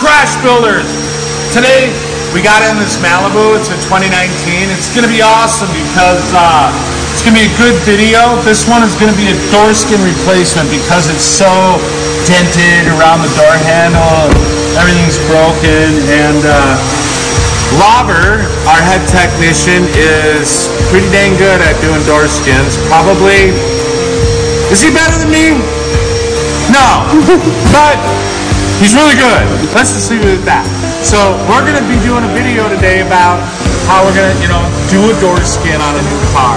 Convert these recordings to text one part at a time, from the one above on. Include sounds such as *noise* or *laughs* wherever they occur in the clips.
Crash Builders. Today we got in this Malibu. It's a 2019. It's gonna be awesome because uh, it's gonna be a good video. This one is gonna be a door skin replacement because it's so dented around the door handle. Everything's broken and. Uh, Lawver, our head technician, is pretty dang good at doing door skins. Probably, is he better than me? No, *laughs* but he's really good. Let's just leave it at that. So we're gonna be doing a video today about how we're gonna, you know, do a door skin on a new car.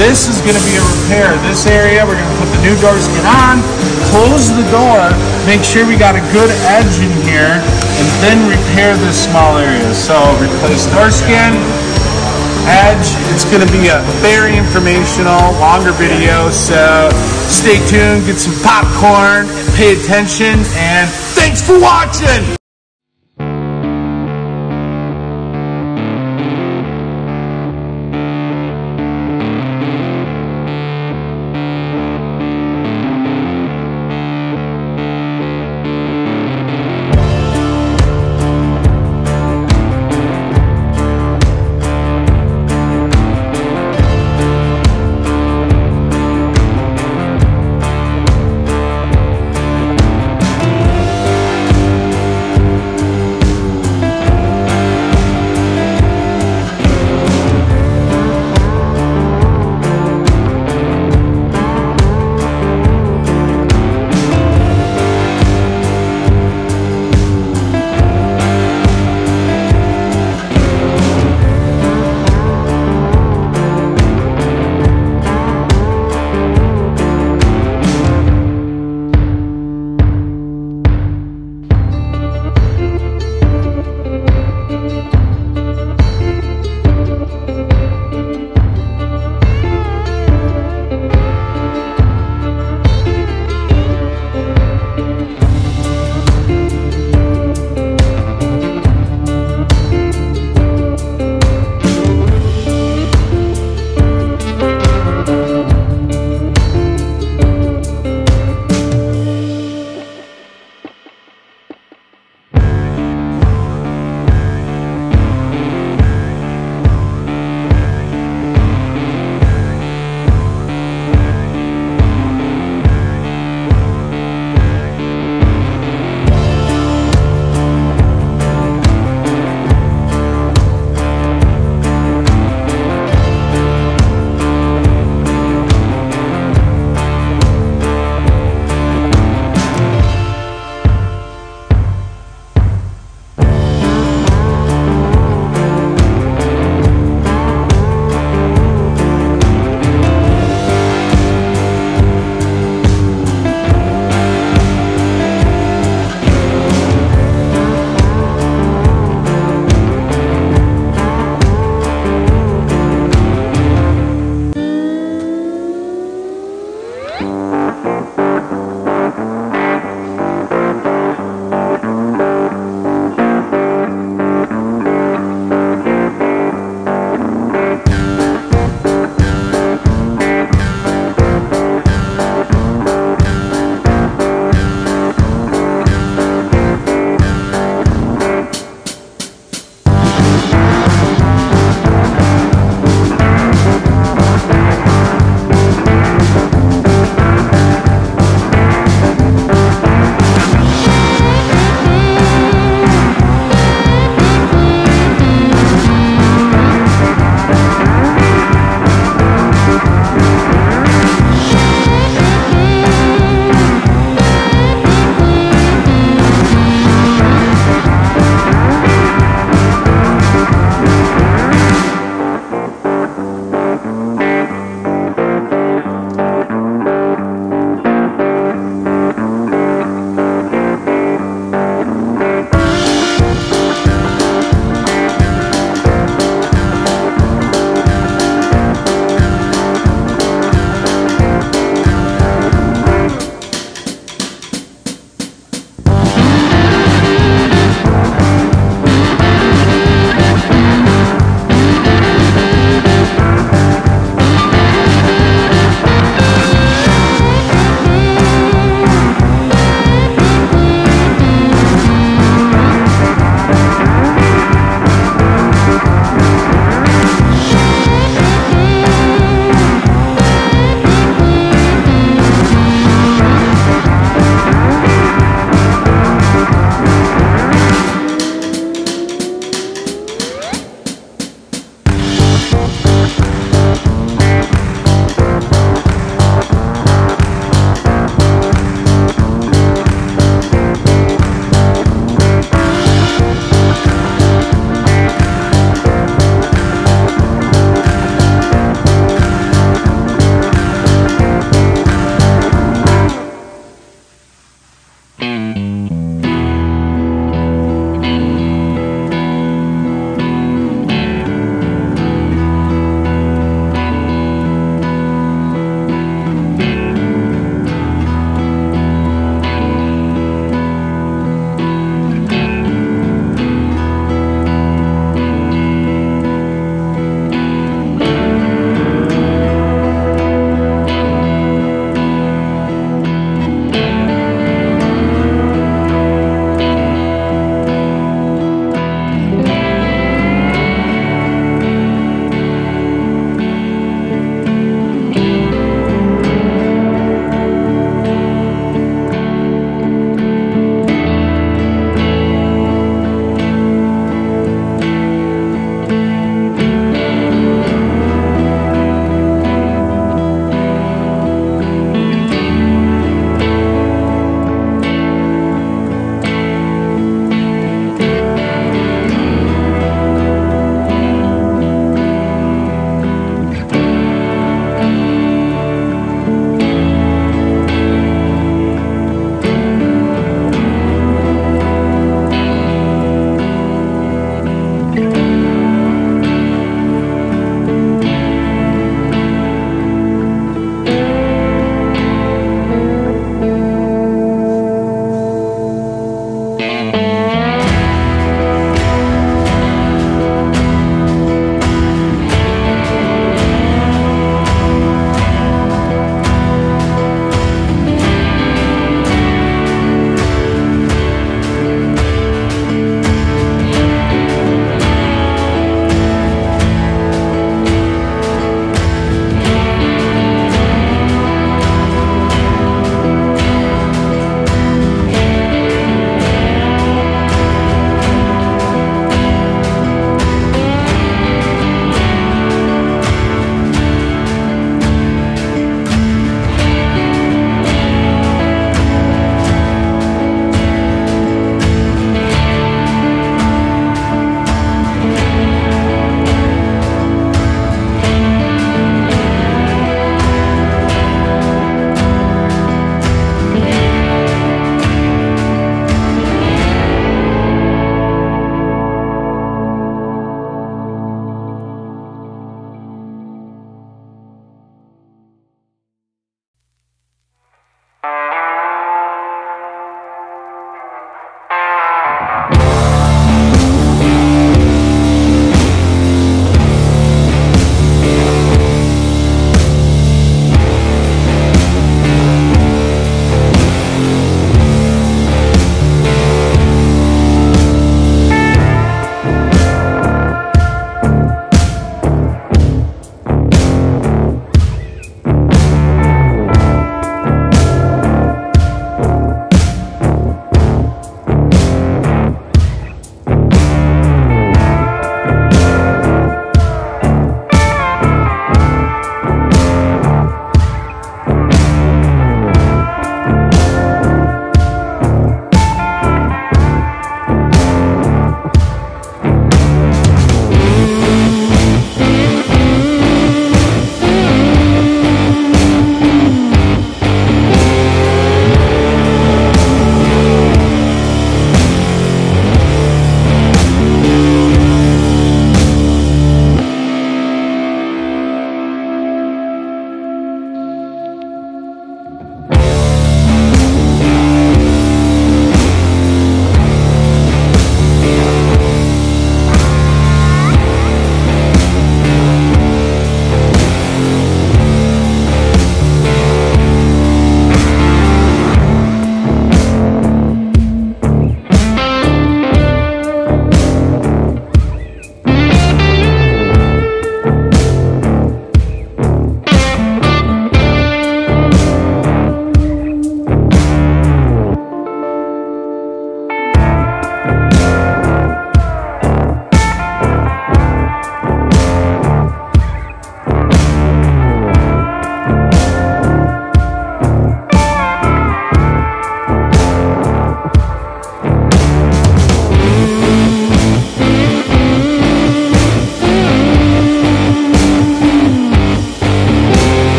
This is gonna be a repair. This area, we're gonna put the new door skin on, close the door, make sure we got a good edge in here, and then repair this small area. So replace door skin, edge. It's going to be a very informational, longer video. So stay tuned, get some popcorn, pay attention, and thanks for watching.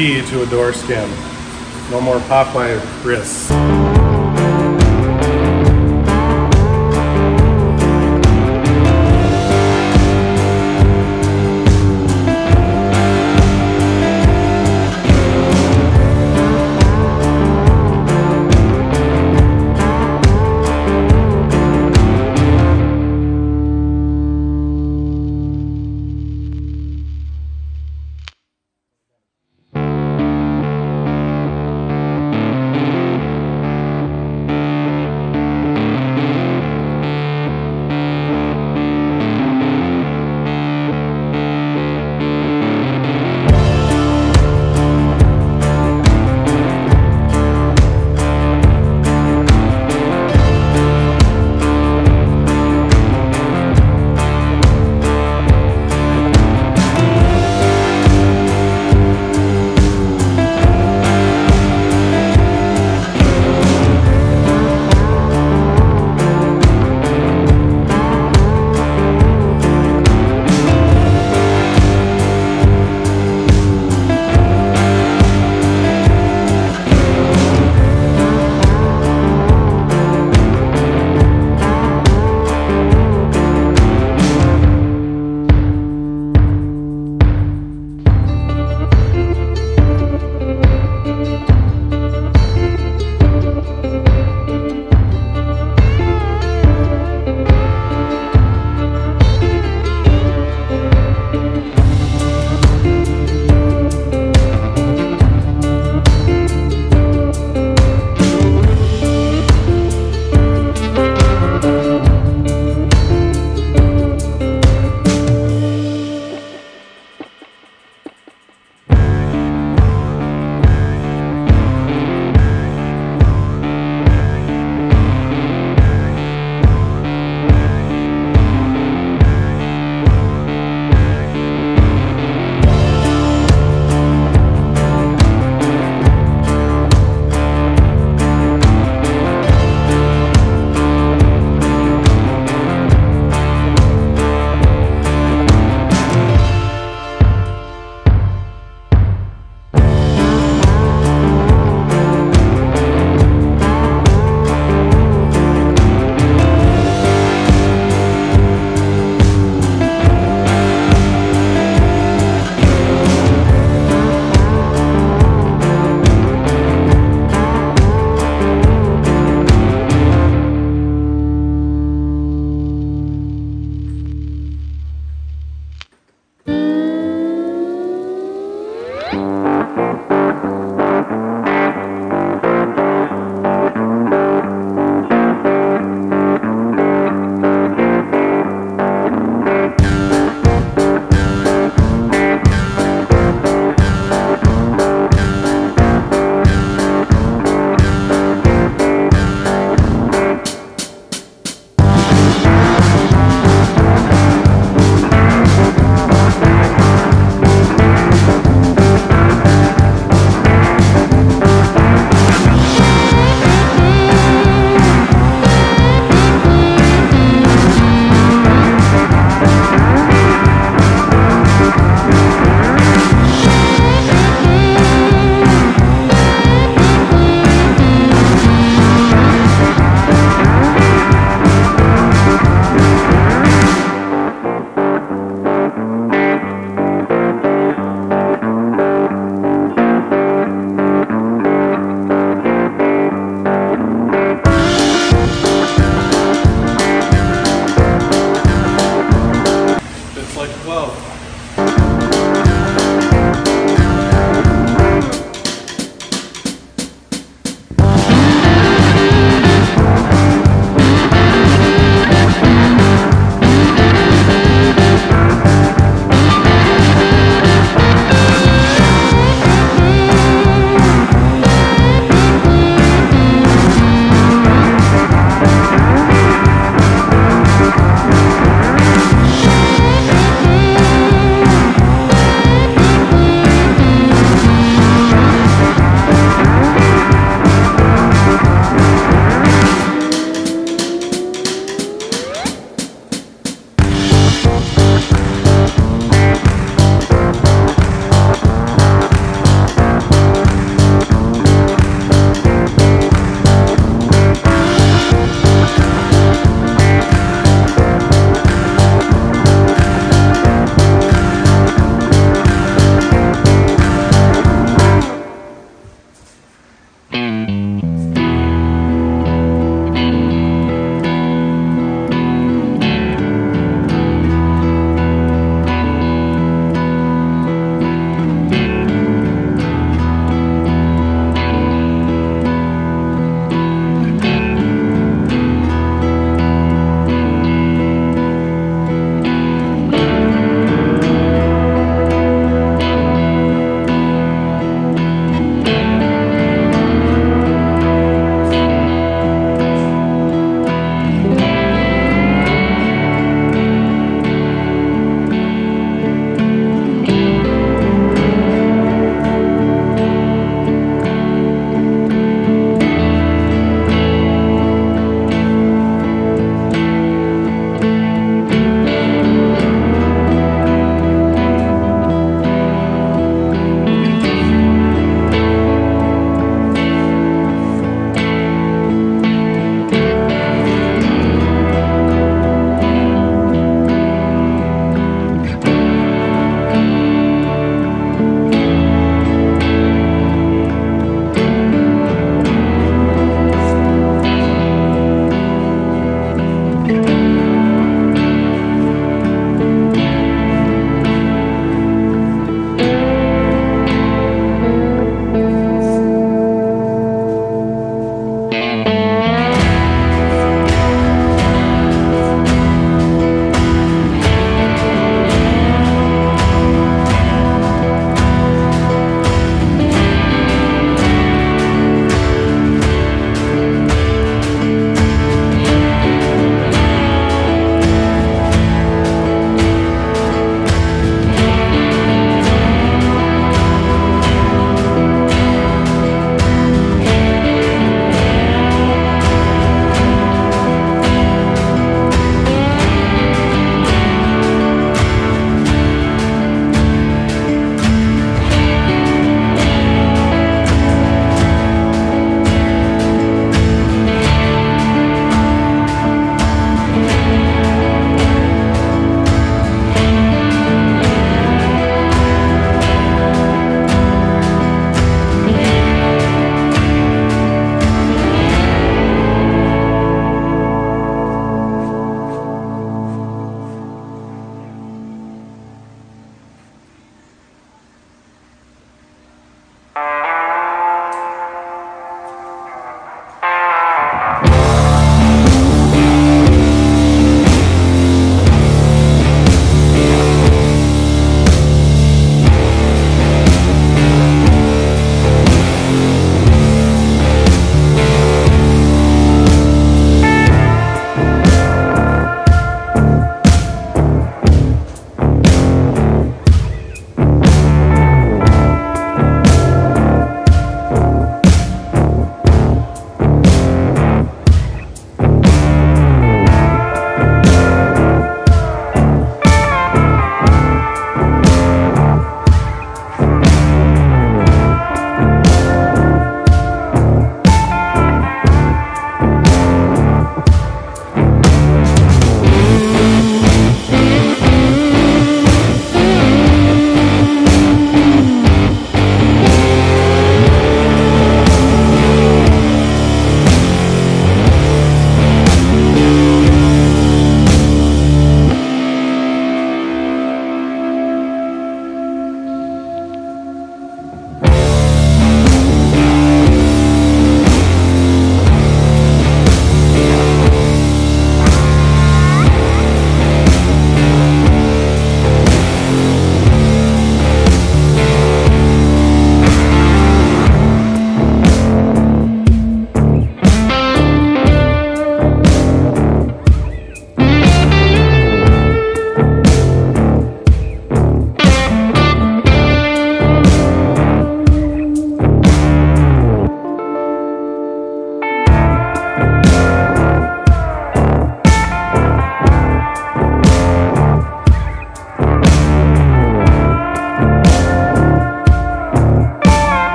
Key to a door skin. No more Popeye wrists. like, whoa.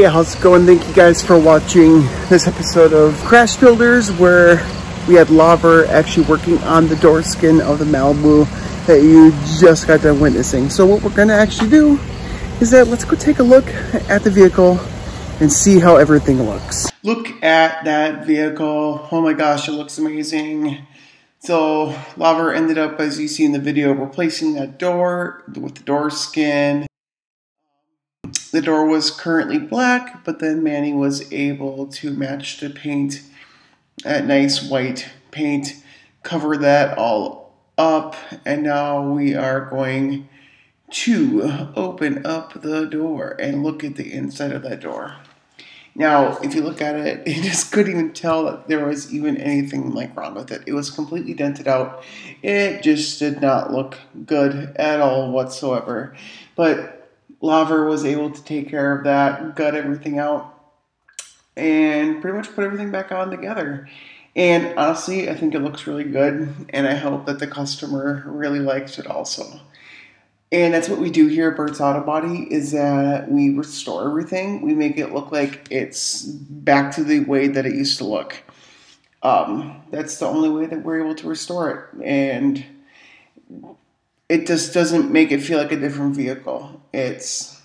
Hey, how's it going? Thank you guys for watching this episode of Crash Builders where we had Lawver actually working on the door skin of the Malibu that you just got done witnessing. So what we're gonna actually do is that let's go take a look at the vehicle and see how everything looks. Look at that vehicle. Oh my gosh, it looks amazing. So Lawver ended up, as you see in the video, replacing that door with the door skin. The door was currently black, but then Manny was able to match the paint, that nice white paint, cover that all up, and now we are going to open up the door and look at the inside of that door. Now, if you look at it, *laughs* you just couldn't even tell that there was even anything like wrong with it. It was completely dented out. It just did not look good at all whatsoever. But Lawver was able to take care of that, gut everything out, and pretty much put everything back on together. And honestly, I think it looks really good, and I hope that the customer really likes it also. And that's what we do here at Bert's Auto Body is that we restore everything. We make it look like it's back to the way that it used to look. Um, that's the only way that we're able to restore it. And it just doesn't make it feel like a different vehicle. It's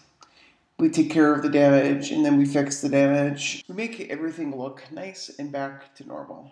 we take care of the damage and then we fix the damage. We make everything look nice and back to normal.